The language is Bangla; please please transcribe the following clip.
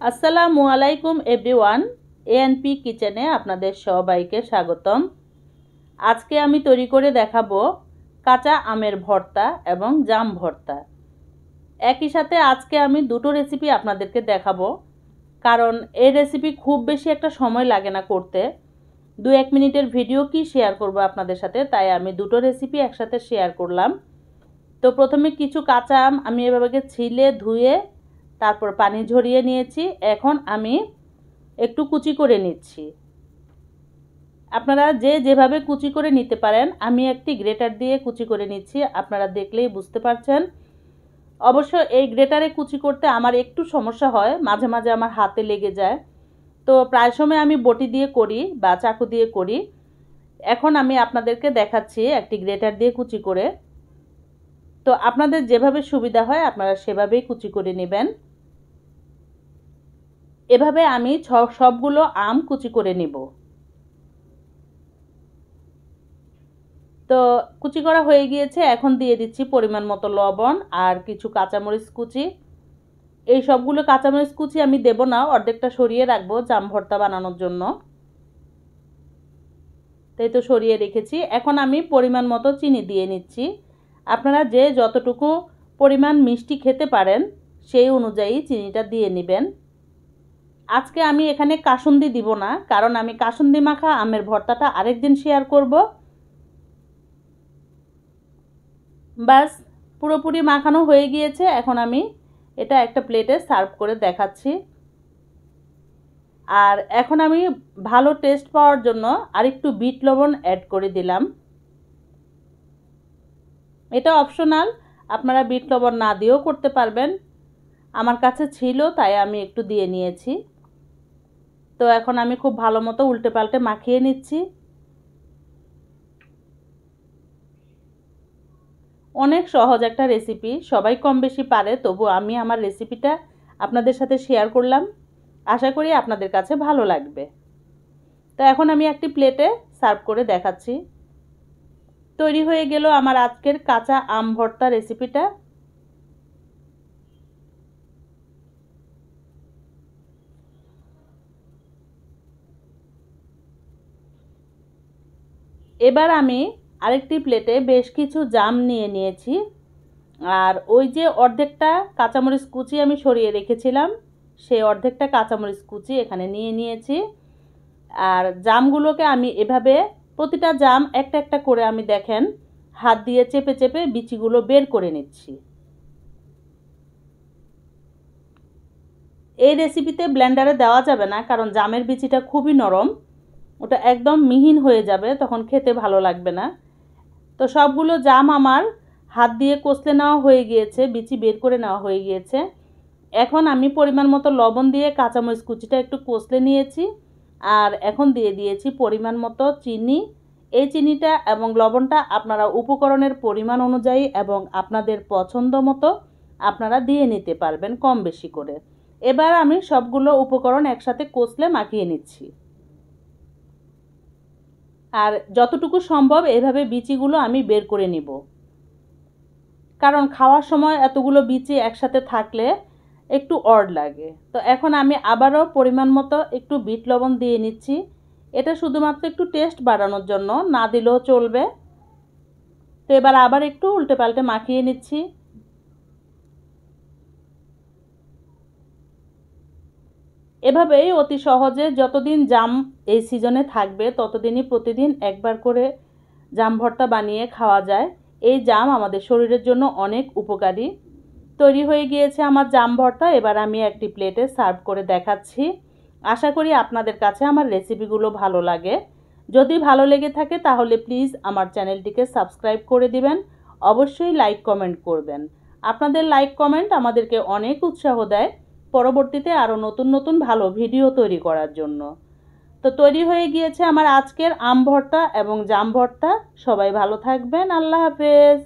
আসসালামু আলাইকুম এভরিওয়ান এএনপি কিচেনে আপনাদের সবাইকে স্বাগতম। আজকে আমি তৈরি করে দেখাবো কাঁচা আমের ভর্তা এবং জাম ভর্তা। একই সাথে আজকে আমি দুটো রেসিপি আপনাদেরকে দেখাবো, কারণ এই রেসিপি খুব বেশি একটা সময় লাগে না করতে। দু এক মিনিটের ভিডিও কি শেয়ার করব আপনাদের সাথে, তাই আমি দুটো রেসিপি একসাথে শেয়ার করলাম। তো প্রথমে কিছু কাঁচা আম আমি এভাবে ছিলে ধুয়ে তারপর পানি ঝরিয়ে নিয়েছি। এখন আমি একটু কুচি করে নিচ্ছি। আপনারা যে যেভাবে কুচি করে নিতে পারেন, আমি একটি গ্রেটার দিয়ে কুচি করে নিচ্ছি। আপনারা দেখলেই বুঝতে পারছেন। অবশ্য এই গ্রেটারে কুচি করতে আমার একটু সমস্যা হয়, মাঝে মাঝে আমার হাতে লেগে যায়। তো প্রায় সময় আমি বটি দিয়ে করি বা চাকু দিয়ে করি। এখন আমি আপনাদেরকে দেখাচ্ছি একটি গ্রেটার দিয়ে কুচি করে। তো আপনাদের যেভাবে সুবিধা হয়, আপনারা সেভাবেই কুচি করে নেবেন। এভাবে আমি সবগুলো আম কুচি করে নিব। তো কুচি করা হয়ে গিয়েছে, এখন দিয়ে দিচ্ছি পরিমাণ মতো লবণ আর কিছু কাঁচামরিচ কুচি। এই সবগুলো কাঁচামরিচ কুচি আমি দেব না, অর্ধেকটা সরিয়ে রাখব জাম ভর্তা বানানোর জন্য। তাই তো সরিয়ে রেখেছি। এখন আমি পরিমাণ মতো চিনি দিয়ে নিচ্ছি। আপনারা যে যতটুকু পরিমাণ মিষ্টি খেতে পারেন, সেই অনুযায়ী চিনিটা দিয়ে নেবেন। আজকে আমি এখানে কাসুন্দি দিব না, কারণ আমি কাসুন্দি মাখা আমের ভর্তাটা আরেক দিন শেয়ার করব। বাস পুরোপুরি মাখানো হয়ে গিয়েছে, এখন আমি এটা একটা প্লেটে সার্ভ করে দেখাচ্ছি। আর এখন আমি ভালো টেস্ট পাওয়ার জন্য আরেকটু বিট লবণ অ্যাড করে দিলাম। এটা অপশনাল আপনারা বিট লবণ না দিয়েও করতে পারবেন। আমার কাছে ছিল, তাই আমি একটু দিয়ে নিয়েছি। তো এখন আমি খুব ভালো মতো উল্টে পাল্টে মাখিয়ে নিচ্ছি। অনেক সহজ একটা রেসিপি সবাই কম বেশি পারে, তবু আমি আমার রেসিপিটা আপনাদের সাথে শেয়ার করলাম। আশা করি আপনাদের কাছে ভালো লাগবে। তো এখন আমি একটি প্লেটে সার্ভ করে দেখাচ্ছি। তৈরি হয়ে গেল আমার আজকের কাঁচা আম ভর্তা রেসিপিটা এবার আমি আরেকটি প্লেটে বেশ কিছু জাম নিয়ে নিয়েছি। আর ওই যে অর্ধেকটা কাঁচামরিচ কুচি আমি সরিয়ে রেখেছিলাম, সেই অর্ধেকটা কাঁচামরিচ কুচি এখানে নিয়ে নিয়েছি। আর জামগুলোকে আমি এভাবে প্রতিটা জাম একটা একটা করে আমি দেখেন, হাত দিয়ে চেপে চেপে বিচিগুলো বের করে নিচ্ছি। এই রেসিপিতে ব্লেন্ডারে দেওয়া যাবে না, কারণ জামের বিচিটা খুবই নরম। ওটা একদম মিহিন হয়ে যাবে, তখন খেতে ভালো লাগবে না। তো সবগুলো জাম আমার হাত দিয়ে কষলে নেওয়া হয়ে গিয়েছে, বিচি বের করে নেওয়া হয়ে গিয়েছে। এখন আমি পরিমাণ মতো লবণ দিয়ে কাঁচামরিচ কুচিটা একটু কষলে নিয়েছি, আর এখন দিয়ে দিয়েছি পরিমাণ মতো চিনি। এই চিনিটা এবং লবণটা আপনারা উপকরণের পরিমাণ অনুযায়ী এবং আপনাদের পছন্দ মতো আপনারা দিয়ে নিতে পারবেন কম বেশি করে। এবার আমি সবগুলো উপকরণ একসাথে কষলে মাখিয়ে নিচ্ছি। আর যতটুকু সম্ভব এভাবে বিচিগুলো আমি বের করে নিব। কারণ খাওয়ার সময় এতগুলো বিচি একসাথে থাকলে একটু অড লাগে। তো এখন আমি আবারও পরিমাণ মতো একটু বিট লবণ দিয়ে নিচ্ছি। এটা শুধুমাত্র একটু টেস্ট বাড়ানোর জন্য, না দিলেও চলবে। তো এবার আবার একটু উল্টে পাল্টে মাখিয়ে নিচ্ছি। এভাবেই অতি সহজে যতদিন জাম এই সিজনে থাকবে, ততদিনই প্রতিদিন একবার করে জাম ভর্তা বানিয়ে খাওয়া যায়। এই জাম আমাদের শরীরের জন্য অনেক উপকারী। তৈরি হয়ে গিয়েছে আমার জাম ভর্তা, এবার আমি একটি প্লেটে সার্ভ করে দেখাচ্ছি। আশা করি আপনাদের কাছে আমার রেসিপিগুলো ভালো লাগে। যদি ভালো লেগে থাকে তাহলে প্লিজ আমার চ্যানেলটিকে সাবস্ক্রাইব করে দিবেন, অবশ্যই লাইক কমেন্ট করবেন। আপনাদের লাইক কমেন্ট আমাদেরকে অনেক উৎসাহ দেয়। পরবর্তীতে আরও নতুন নতুন ভালো ভিডিও তৈরি করার জন্য। তো তৈরি হয়ে গিয়েছে আমার আজকের আম ভর্তা এবং জাম ভর্তা। সবাই ভালো থাকবেন। আল্লাহ হাফেজ।